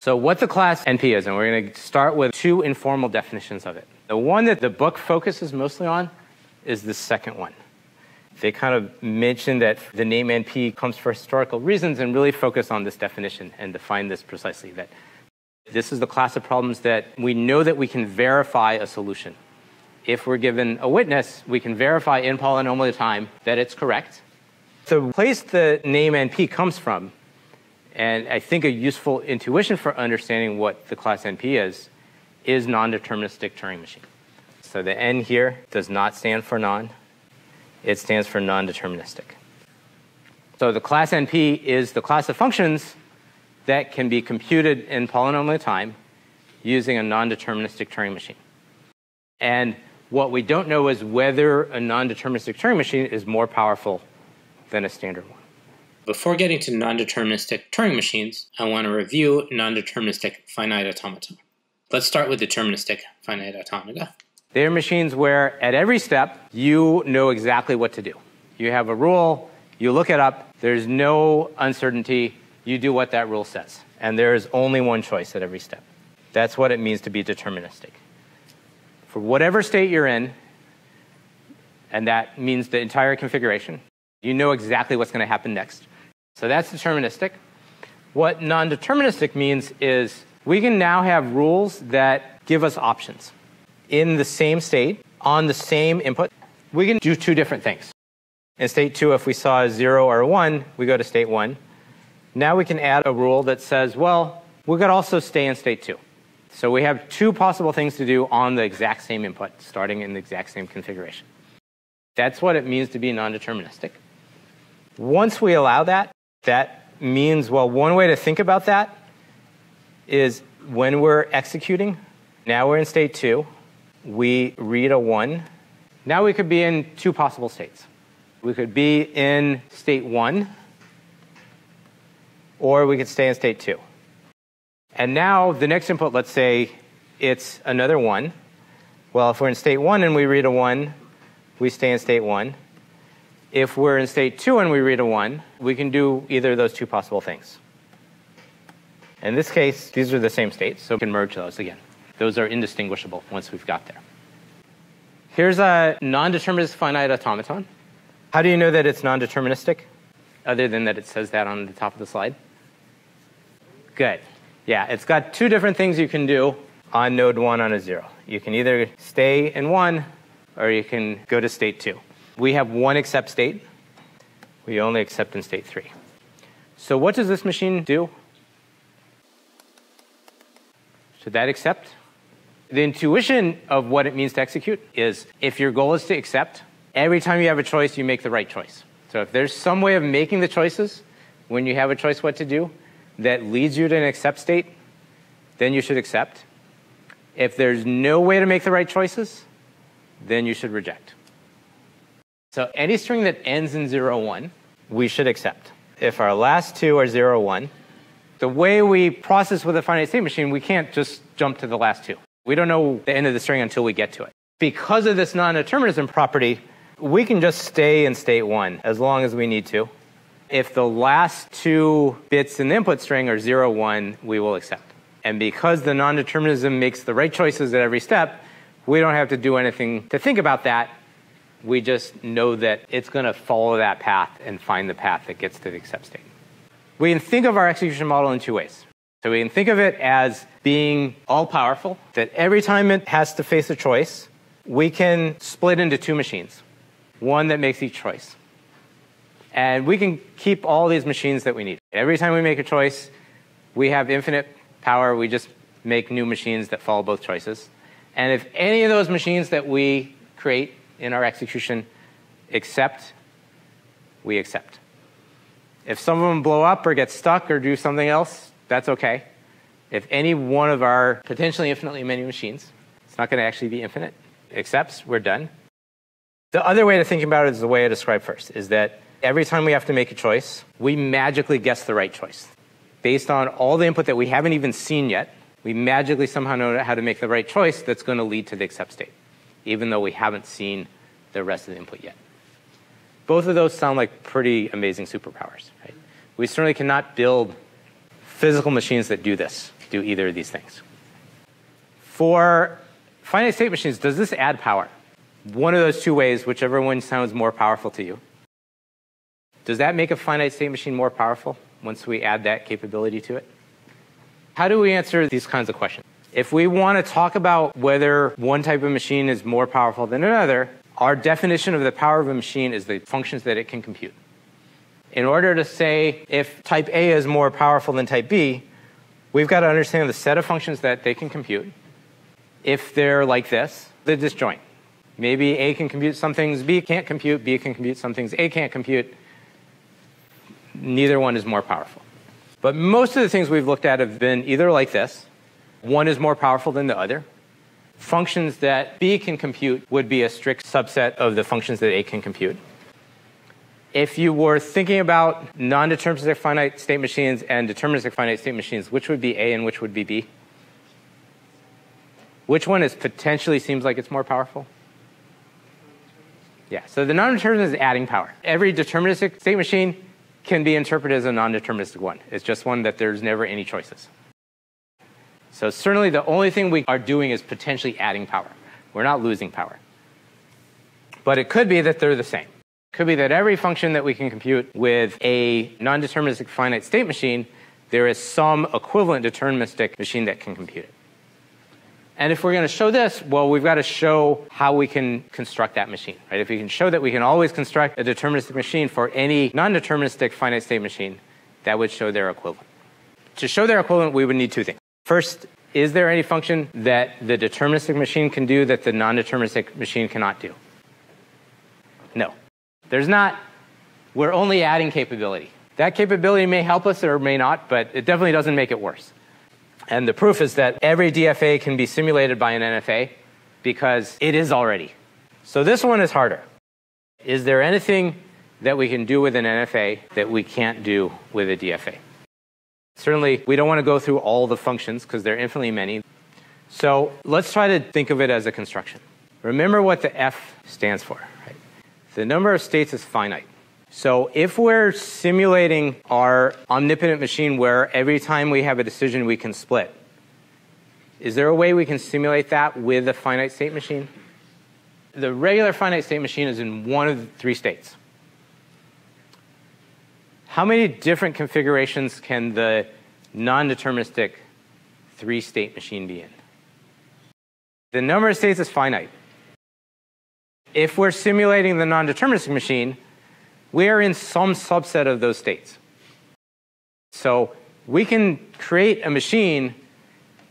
So, what the class NP is, and we're going to start with two informal definitions of it. The one that the book focuses mostly on is the second one. They kind of mention that the name NP comes for historical reasons and really focus on this definition and define this precisely that this is the class of problems that we know that we can verify a solution. If we're given a witness, we can verify in polynomial time that it's correct. The place the name NP comes from, and I think a useful intuition for understanding what the class NP is, is non-deterministic Turing machine. So the N here does not stand for non. It stands for non-deterministic. So the class NP is the class of functions that can be computed in polynomial time using a non-deterministic Turing machine. And what we don't know is whether a non-deterministic Turing machine is more powerful than a standard one. Before getting to non-deterministic Turing machines, I want to review non-deterministic finite automata. Let's start with deterministic finite automata. They're machines where at every step you know exactly what to do. You have a rule, you look it up, there's no uncertainty, you do what that rule says. And there is only one choice at every step. That's what it means to be deterministic. For whatever state you're in, and that means the entire configuration, you know exactly what's going to happen next. So that's deterministic. What non deterministic means is we can now have rules that give us options. In the same state, on the same input, we can do two different things. In state two, if we saw a zero or a one, we go to state one. Now we can add a rule that says, well, we could also stay in state two. So we have two possible things to do on the exact same input, starting in the exact same configuration. That's what it means to be non deterministic. Once we allow that, that means, well, one way to think about that is when we're executing, now we're in state two, we read a one. Now we could be in two possible states. We could be in state one, or we could stay in state two. And now the next input, let's say it's another one. Well, if we're in state one and we read a one, we stay in state one. If we're in state two and we read a one, we can do either of those two possible things. In this case, these are the same states, so we can merge those again. Those are indistinguishable once we've got there. Here's a non-deterministic finite automaton. How do you know that it's non-deterministic? Other than that it says that on the top of the slide? Good. Yeah, it's got two different things you can do on node 1 on a 0. You can either stay in 1 or you can go to state 2. We have one accept state. We only accept in state 3. So what does this machine do? Should that accept? The intuition of what it means to execute is if your goal is to accept, every time you have a choice, you make the right choice. So if there's some way of making the choices when you have a choice what to do that leads you to an accept state, then you should accept. If there's no way to make the right choices, then you should reject. So any string that ends in 0, 1, we should accept. If our last two are 0, 1, the way we process with a finite state machine, we can't just jump to the last two. We don't know the end of the string until we get to it. Because of this non-determinism property, we can just stay in state 1 as long as we need to. If the last two bits in the input string are 0, 1, we will accept. And because the non-determinism makes the right choices at every step, we don't have to do anything to think about that. We just know that it's going to follow that path and find the path that gets to the accept state. We can think of our execution model in two ways. So we can think of it as being all powerful, that every time it has to face a choice, we can split into two machines, one that makes each choice. And we can keep all these machines that we need. Every time we make a choice, we have infinite power. We just make new machines that follow both choices. And if any of those machines that we create in our execution accept, we accept. If some of them blow up or get stuck or do something else, that's okay. If any one of our potentially infinitely many machines, it's not going to actually be infinite, accepts, we're done. The other way to think about it is the way I described first, is that every time we have to make a choice, we magically guess the right choice. Based on all the input that we haven't even seen yet, we magically somehow know how to make the right choice that's going to lead to the accept state, even though we haven't seen the rest of the input yet. Both of those sound like pretty amazing superpowers. Right? We certainly cannot build physical machines that do this. do either of these things. For finite state machines, does this add power? One of those two ways, whichever one sounds more powerful to you. Does that make a finite state machine more powerful once we add that capability to it? How do we answer these kinds of questions? If we want to talk about whether one type of machine is more powerful than another, our definition of the power of a machine is the functions that it can compute. In order to say if type A is more powerful than type B, we've got to understand the set of functions that they can compute. If they're like this, they're disjoint. Maybe A can compute some things B can't compute, B can compute some things A can't compute. Neither one is more powerful. But most of the things we've looked at have been either like this, one is more powerful than the other. Functions that B can compute would be a strict subset of the functions that A can compute. If you were thinking about non-deterministic finite state machines and deterministic finite state machines, which would be A and which would be B? Which one is potentially seems like it's more powerful? Yeah, so the non-deterministic is adding power. Every deterministic state machine can be interpreted as a non-deterministic one. It's just one that there's never any choices. So certainly the only thing we are doing is potentially adding power. We're not losing power. But it could be that they're the same. It could be that every function that we can compute with a non-deterministic finite state machine, there is some equivalent deterministic machine that can compute it. And if we're going to show this, well, we've got to show how we can construct that machine, right? If we can show that we can always construct a deterministic machine for any non-deterministic finite state machine, that would show their equivalent. To show their equivalent, we would need two things. First, is there any function that the deterministic machine can do that the non-deterministic machine cannot do? No. There's not. We're only adding capability. That capability may help us or may not, but it definitely doesn't make it worse. And the proof is that every DFA can be simulated by an NFA because it is already. So this one is harder. Is there anything that we can do with an NFA that we can't do with a DFA? Certainly, we don't want to go through all the functions because there are infinitely many. So let's try to think of it as a construction. Remember what the F stands for. Right? The number of states is finite. So if we're simulating our omnipotent machine where every time we have a decision we can split, is there a way we can simulate that with a finite state machine? The regular finite state machine is in one of three states. How many different configurations can the non-deterministic three-state machine be in? The number of states is finite. If we're simulating the non-deterministic machine, we are in some subset of those states. So we can create a machine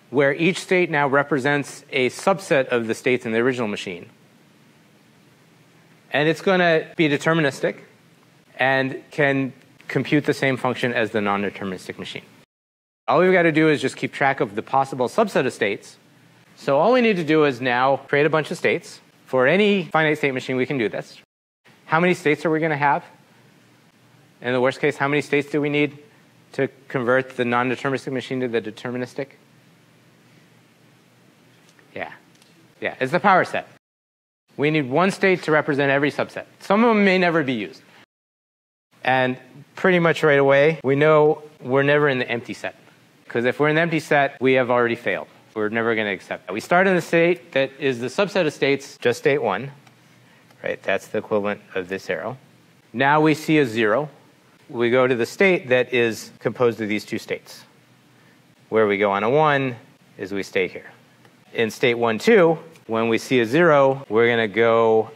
where each state now represents a subset of the states in the original machine. And it's going to be deterministic and can compute the same function as the non deterministic machine. All we've got to do is just keep track of the possible subset of states. So all we need to do is now create a bunch of states. For any finite state machine, we can do this. How many states are we going to have? In the worst case, how many states do we need to convert the non-deterministic machine to the deterministic? Yeah. Yeah, it's the power set. We need one state to represent every subset. Some of them may never be used. And pretty much right away, we know we're never in the empty set. Because if we're in the empty set, we have already failed. We're never going to accept that. We start in the state that is the subset of states, just state one, right? That's the equivalent of this arrow. Now we see a zero. We go to the state that is composed of these two states. Where we go on a one is we stay here. In state one, two, when we see a zero, we're going to go,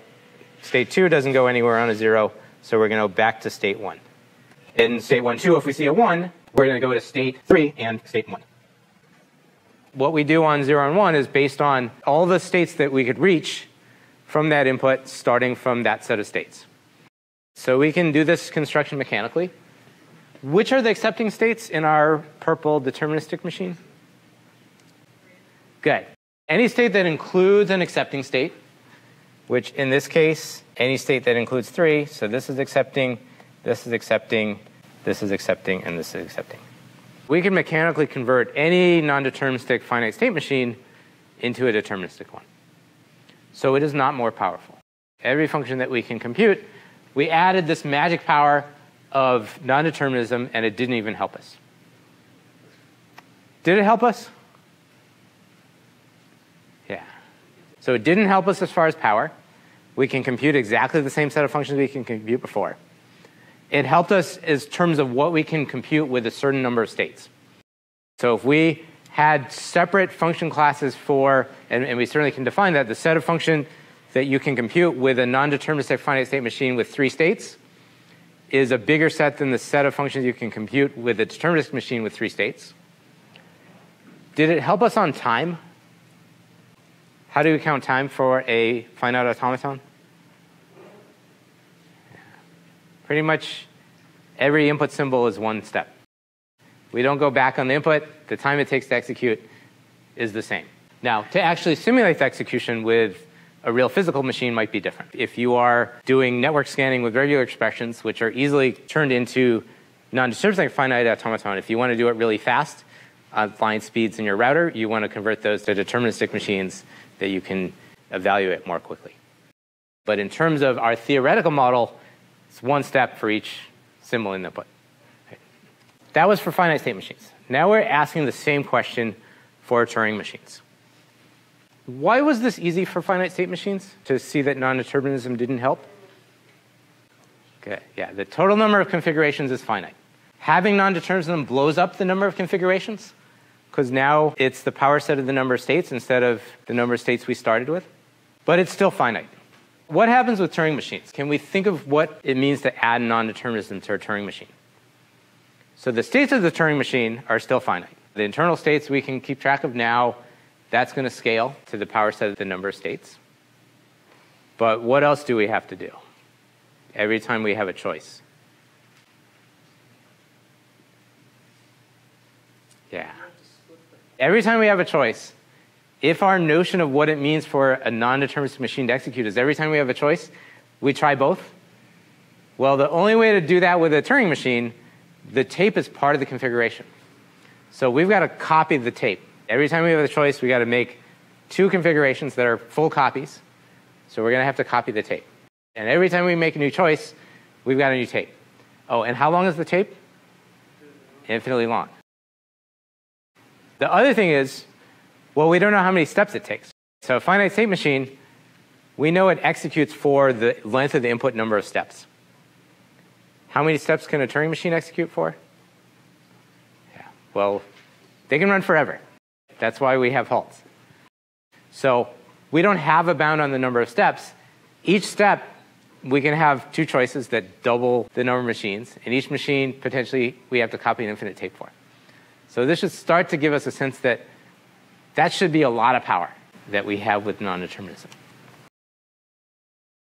state two doesn't go anywhere on a zero, so we're going to go back to state one. In state one, two, if we see a one, we're going to go to state three and state one. What we do on zero and one is based on all the states that we could reach from that input starting from that set of states. So we can do this construction mechanically. Which are the accepting states in our purple deterministic machine? Good. Any state that includes an accepting state, which in this case, any state that includes three, so this is accepting, this is accepting, this is accepting, and this is accepting. We can mechanically convert any non-deterministic finite state machine into a deterministic one. So it is not more powerful. Every function that we can compute, we added this magic power of non-determinism, and it didn't even help us. Did it help us? Yeah. So it didn't help us as far as power. We can compute exactly the same set of functions we can compute before. It helped us in terms of what we can compute with a certain number of states. So if we had separate function classes for, and, and we certainly can define that, the set of function that you can compute with a non-deterministic finite state machine with three states is a bigger set than the set of functions you can compute with a deterministic machine with three states. Did it help us on time? How do we count time for a finite automaton? Pretty much every input symbol is one step. We don't go back on the input. The time it takes to execute is the same. Now, to actually simulate the execution with a real physical machine might be different. If you are doing network scanning with regular expressions, which are easily turned into non-deterministic finite automaton, if you want to do it really fast, uh, line speeds in your router, you want to convert those to deterministic machines that you can evaluate more quickly. But in terms of our theoretical model, it's one step for each symbol in the input. That was for finite state machines. Now we're asking the same question for Turing machines. Why was this easy for finite state machines to see that non-determinism didn't help? Okay, yeah, the total number of configurations is finite. Having non-determinism blows up the number of configurations because now it's the power set of the number of states instead of the number of states we started with. But it's still finite. What happens with Turing machines? Can we think of what it means to add non-determinism to a Turing machine? So the states of the Turing machine are still finite. The internal states we can keep track of now that's going to scale to the power set of the number of states. But what else do we have to do every time we have a choice? Yeah. Every time we have a choice, if our notion of what it means for a non-deterministic machine to execute is every time we have a choice, we try both. Well, the only way to do that with a Turing machine, the tape is part of the configuration. So we've got to copy the tape. Every time we have a choice, we've got to make two configurations that are full copies. So we're going to have to copy the tape. And every time we make a new choice, we've got a new tape. Oh, and how long is the tape? Infinitely long. The other thing is, well, we don't know how many steps it takes. So a finite state machine, we know it executes for the length of the input number of steps. How many steps can a Turing machine execute for? Yeah, well, they can run forever. That's why we have halts. So we don't have a bound on the number of steps. Each step, we can have two choices that double the number of machines. And each machine, potentially, we have to copy an infinite tape for. So this should start to give us a sense that that should be a lot of power that we have with non-determinism.